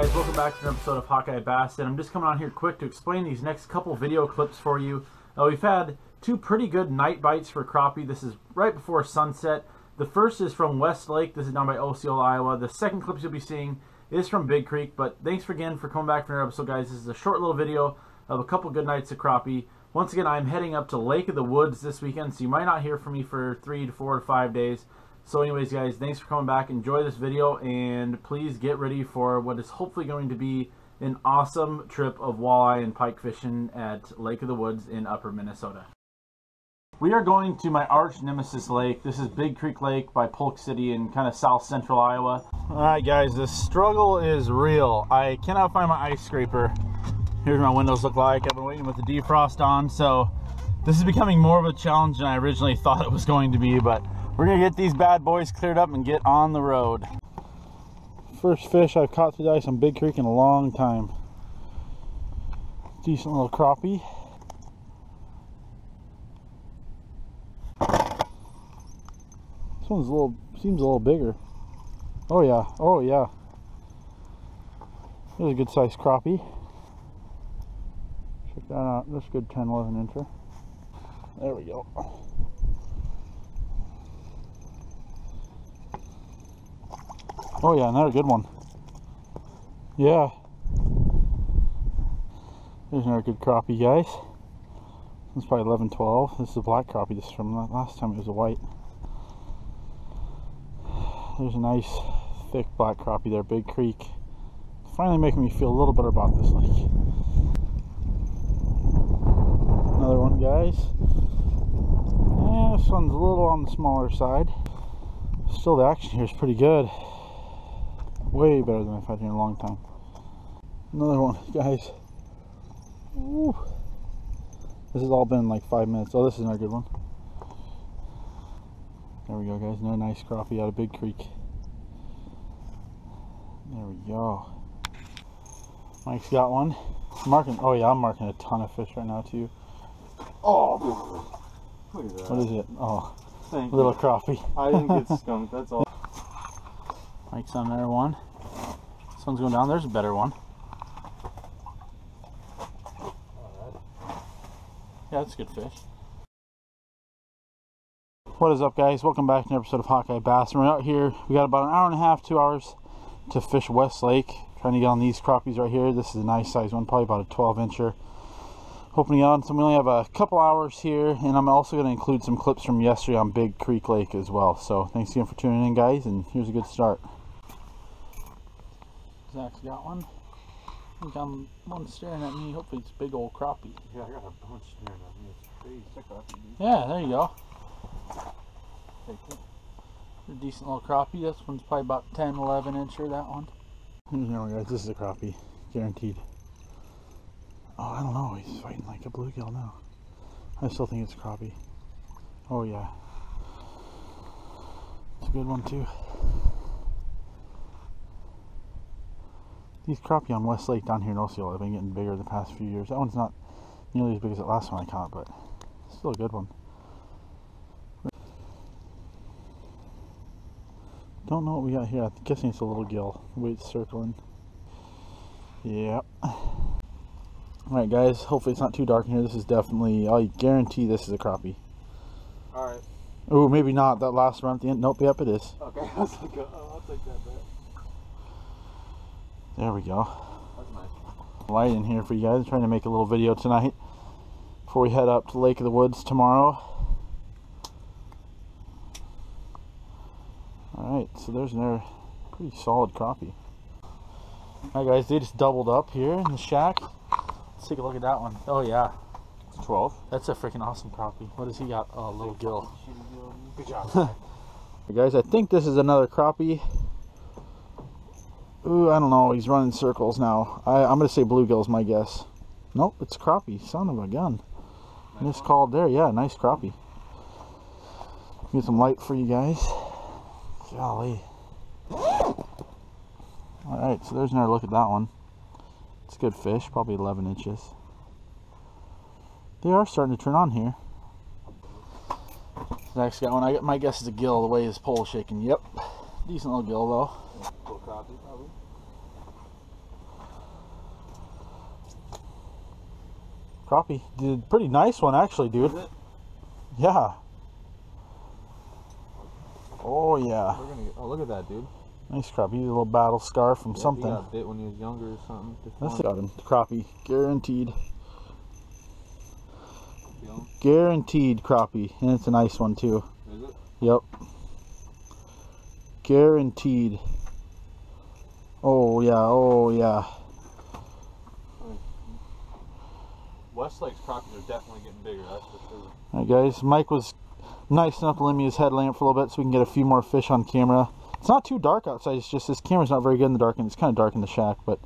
guys, welcome back to an episode of Hawkeye Bass, and I'm just coming on here quick to explain these next couple video clips for you. Uh, we've had two pretty good night bites for crappie. This is right before sunset. The first is from West Lake. This is down by Osceola, Iowa. The second clips you'll be seeing is from Big Creek. But thanks for, again for coming back for another episode, guys. This is a short little video of a couple good nights of crappie. Once again, I'm heading up to Lake of the Woods this weekend, so you might not hear from me for three to four to five days. So anyways, guys, thanks for coming back. Enjoy this video, and please get ready for what is hopefully going to be an awesome trip of walleye and pike fishing at Lake of the Woods in upper Minnesota. We are going to my arch nemesis lake. This is Big Creek Lake by Polk City in kind of south central Iowa. Alright guys, the struggle is real. I cannot find my ice scraper. Here's my windows look like. I've been waiting with the defrost on, so this is becoming more of a challenge than I originally thought it was going to be, but we're gonna get these bad boys cleared up and get on the road. First fish I've caught ice on Big Creek in a long time. Decent little crappie. This one's a little, seems a little bigger. Oh yeah, oh yeah. There's a good sized crappie. Check that out, that's a good 10, 11 incher. There we go. Oh yeah, another good one. Yeah. There's another good crappie, guys. This is probably 11, 12. This is a black crappie. This is from last time it was a white. There's a nice, thick black crappie there, Big Creek. Finally making me feel a little better about this lake. Another one, guys. Yeah, this one's a little on the smaller side. Still, the action here is pretty good. Way better than I've had in a long time. Another one, guys. Ooh. This has all been like five minutes. Oh, this is another good one. There we go, guys. Another nice crappie out of Big Creek. There we go. Mike's got one. I'm marking. Oh yeah, I'm marking a ton of fish right now too. Oh, look at that. What is it? Oh, Thank little you. crappie. I didn't get skunked. That's all. Mike's on there one. This one's going down. There's a better one. Yeah, that's a good fish. What is up, guys? Welcome back to an episode of Hawkeye Bass. We're out here. We got about an hour and a half, two hours to fish West Lake. Trying to get on these crappies right here. This is a nice size one, probably about a 12 incher. Hoping to get on. So we only have a couple hours here, and I'm also going to include some clips from yesterday on Big Creek Lake as well. So thanks again for tuning in, guys, and here's a good start. Zach's got one. I think I'm one staring at me. Hopefully it's a big old crappie. Yeah, I got a bunch staring at me. It's crazy. Check that. Yeah, there you go. A decent little crappie. This one's probably about 10, 11 incher, that one. Here's another guys. This is a crappie. Guaranteed. Oh, I don't know. He's fighting like a bluegill now. I still think it's a crappie. Oh, yeah. It's a good one, too. These crappie on West Lake down here in Osceola have been getting bigger the past few years. That one's not nearly as big as the last one I caught, but still a good one. Don't know what we got here. I'm guessing it's a little gill. It's circling. Yep. Alright guys, hopefully it's not too dark in here. This is definitely, I guarantee this is a crappie. All right. Oh, maybe not. That last run at the end. Nope, yep it is. Okay. I was like, oh, I'll take that bet. There we go. Light in here for you guys. trying to make a little video tonight before we head up to Lake of the Woods tomorrow. Alright, so there's another pretty solid crappie. Alright guys, they just doubled up here in the shack. Let's take a look at that one. Oh yeah, It's 12. that's a freaking awesome crappie. What does he got? Oh, a little gill. Good job. Guys, I think this is another crappie. Ooh, I don't know. He's running circles now. I, I'm going to say bluegill's my guess. Nope, it's crappie. Son of a gun. Miscalled there. Yeah, nice crappie. Get some light for you guys. Golly. Alright, so there's another look at that one. It's a good fish, probably 11 inches. They are starting to turn on here. Next got one. I my guess is a gill the way his pole's shaking. Yep. Decent little gill though probably. Crappie did pretty nice one actually, dude. Yeah. Oh yeah. Get, oh look at that, dude. Nice crappie. He's a little battle scar from yeah, something. He got bit when he was younger or something. That's Got him. Crappie, guaranteed. Guaranteed crappie, and it's a nice one too. Yep. Guaranteed. Oh yeah, oh yeah. Westlake's crappies are definitely getting bigger, that's for sure. Alright guys, Mike was nice enough to lend me his headlamp for a little bit so we can get a few more fish on camera. It's not too dark outside, it's just this camera's not very good in the dark and it's kind of dark in the shack, but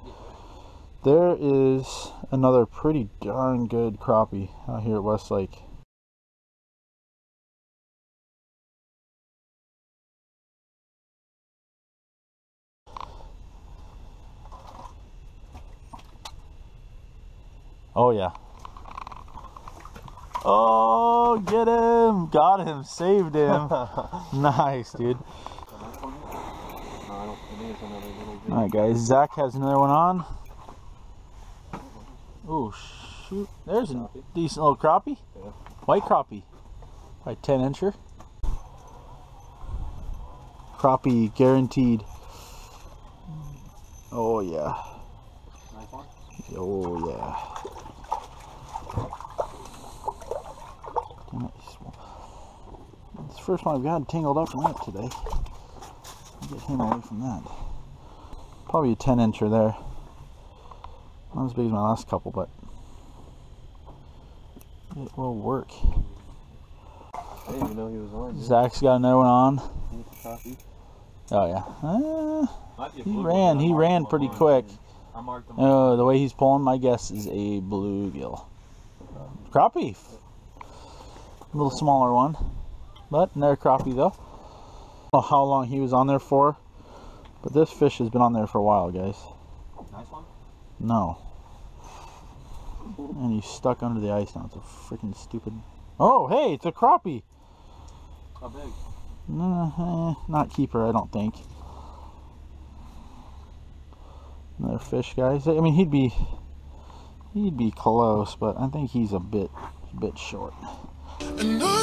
there is another pretty darn good crappie out here at Westlake. Oh yeah. Oh, get him! Got him! Saved him! nice, dude. No, I don't I think it's another little bit. Alright, guys, Zach has another one on. Oh, shoot. There's a decent little crappie. White crappie. Probably 10 incher. Crappie guaranteed. Oh, yeah. Oh, yeah. Nice. It's the first one I've got tangled up in that today. Get him away from that. Probably a 10 incher there. Not as big as my last couple, but it will work. I didn't even know he was on. Zach's got another one on. He's a crappie. Oh yeah. Uh, Might be a he ran. He ran pretty quick. mine. I marked him. Oh, the way he's pulling, my guess is a bluegill. Crappie. A little smaller one. But another crappie though. I don't know how long he was on there for. But this fish has been on there for a while, guys. Nice one. No. And he's stuck under the ice now. It's a freaking stupid. Oh, hey, it's a crappie. How big? No, eh, not keeper, I don't think. Another fish, guys. I mean, he'd be he'd be close, but I think he's a bit bit short. And